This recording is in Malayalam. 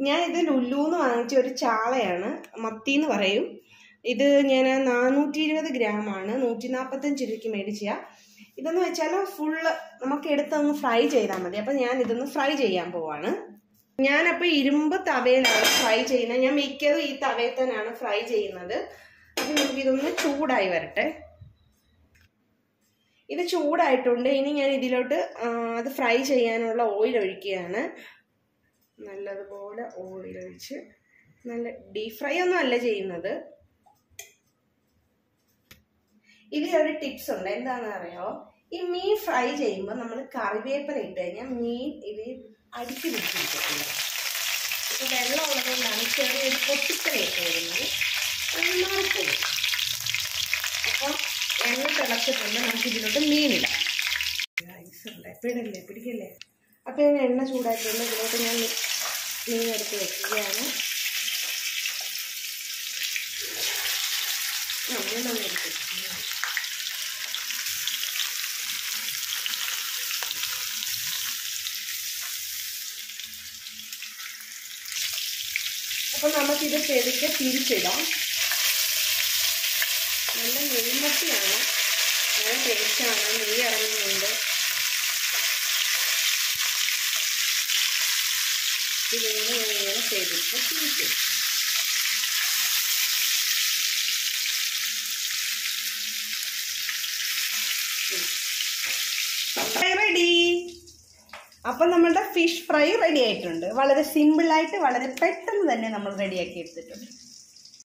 ഞാൻ ഇത് ലുല്ലുന്ന് വാങ്ങിച്ച ഒരു ചാളയാണ്. മത്തി എന്ന് പറയും. ഇത് ഞാൻ നാനൂറ്റി ഇരുപത് ഗ്രാമാണ്. നൂറ്റി നാൽപ്പത്തഞ്ച് രൂപയ്ക്ക് മേടിച്ച ഇതെന്ന് വെച്ചാൽ ഫുള്ള് നമുക്ക് എടുത്തൊന്ന് ഫ്രൈ ചെയ്താൽ മതി. അപ്പം ഞാൻ ഇതൊന്ന് ഫ്രൈ ചെയ്യാൻ പോവാണ്. ഞാനപ്പോൾ ഇരുമ്പ് തവയിലാണ് ഫ്രൈ ചെയ്യുന്നത്. ഞാൻ മിക്കതും ഈ തവയിൽ തന്നെയാണ് ഫ്രൈ ചെയ്യുന്നത്. അപ്പം നമുക്കിതൊന്ന് ചൂടായി വരട്ടെ. ഇത് ചൂടായിട്ടുണ്ട്. ഇനി ഞാൻ ഇതിലോട്ട് അത് ഫ്രൈ ചെയ്യാനുള്ള ഓയിൽ ഒഴിക്കുകയാണ്. നല്ലതുപോലെ ഓയിൽ ഒഴിച്ച് നല്ല ഡീപ് ഫ്രൈ ഒന്നും അല്ല ചെയ്യുന്നത്. ഇതിലൊരു ടിപ്സ് ഉണ്ട്. എന്താണെന്ന് അറിയോ ഈ മീൻ ഫ്രൈ ചെയ്യുമ്പോൾ നമ്മൾ കറിവേപ്പില ഇട്ട് കഴിഞ്ഞാൽ മീൻ ഇത് അടിച്ചു പിടിച്ചിരിക്കത്തില്ല. ഇപ്പൊ വെള്ളം ഉള്ളതുകൊണ്ടാണ് ചെറിയൊരു പൊട്ടിക്കലൊക്കെ വരുന്നത്. അത് മാറിപ്പോകും എണ്ണ തിളച്ചിട്ടുണ്ട്. നമുക്ക് ഇതിലോട്ട് മീനിടാം പിടില്ലേ പിടിക്കല്ലേ? അപ്പം ഞാൻ എണ്ണ ചൂടാക്കിയിട്ട് ഇതിലോട്ട് ഞാൻ മീൻ എടുത്ത് വെക്കുകയാണ്. അപ്പൊ മീനൊന്ന് എടുത്ത് വെക്കുകയാണ്. അപ്പം നമുക്കിത് പെരുക്കെ തിരിച്ചിടാം നല്ല നെയ്മത്തിയാണ്. നല്ല ടേസ്റ്റാണ് നെയ്യ് ഇറങ്ങുന്നുണ്ട് ഇതിങ്ങനെ ഇങ്ങനെ ചെയ്തിട്ട് തിരിക്കും റെഡി അപ്പം നമ്മളുടെ ഫിഷ് ഫ്രൈ റെഡി ആയിട്ടുണ്ട്. വളരെ സിമ്പിളായിട്ട് വളരെ പെട്ടെന്ന് തന്നെ നമ്മൾ റെഡിയാക്കി എടുത്തിട്ടുണ്ട്.